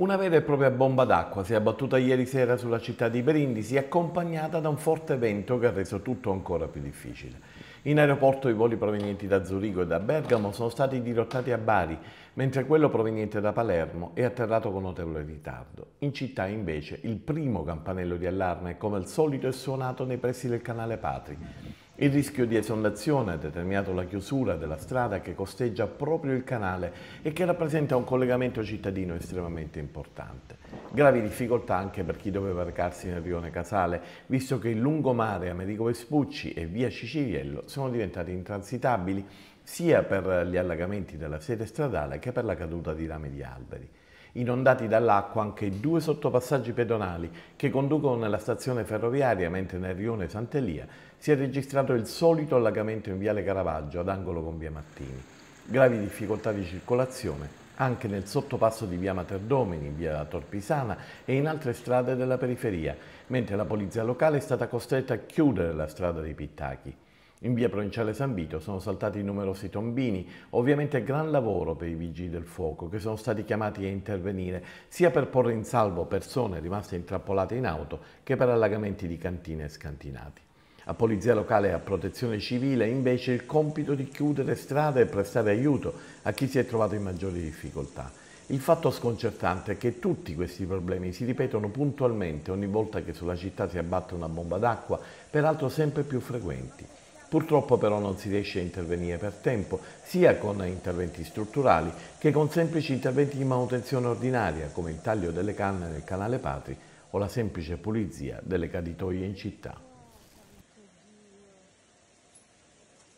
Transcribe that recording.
Una vera e propria bomba d'acqua si è abbattuta ieri sera sulla città di Brindisi, accompagnata da un forte vento che ha reso tutto ancora più difficile. In aeroporto i voli provenienti da Zurigo e da Bergamo sono stati dirottati a Bari, mentre quello proveniente da Palermo è atterrato con notevole ritardo. In città invece il primo campanello di allarme, come al solito, è suonato nei pressi del canale Patri. Il rischio di esondazione ha determinato la chiusura della strada che costeggia proprio il canale e che rappresenta un collegamento cittadino estremamente importante. Gravi difficoltà anche per chi doveva recarsi nel rione Casale, visto che il lungomare Americo Vespucci e via Ciciriello sono diventati intransitabili sia per gli allagamenti della sede stradale che per la caduta di rami di alberi inondati dall'acqua anche i due sottopassaggi pedonali che conducono nella stazione ferroviaria, mentre nel rione Sant'Elia si è registrato il solito allagamento in viale Caravaggio ad angolo con via Martini. Gravi difficoltà di circolazione anche nel sottopasso di via Materdomini, via Torpisana e in altre strade della periferia, mentre la polizia locale è stata costretta a chiudere la strada dei Pittacchi. In via Provinciale San Vito sono saltati numerosi tombini, ovviamente gran lavoro per i vigili del fuoco che sono stati chiamati a intervenire sia per porre in salvo persone rimaste intrappolate in auto che per allagamenti di cantine e scantinati. A Polizia Locale e a Protezione Civile invece il compito di chiudere strade e prestare aiuto a chi si è trovato in maggiori difficoltà. Il fatto sconcertante è che tutti questi problemi si ripetono puntualmente ogni volta che sulla città si abbatte una bomba d'acqua, peraltro sempre più frequenti. Purtroppo però non si riesce a intervenire per tempo, sia con interventi strutturali che con semplici interventi di manutenzione ordinaria, come il taglio delle canne nel canale Patri o la semplice pulizia delle caditoie in città.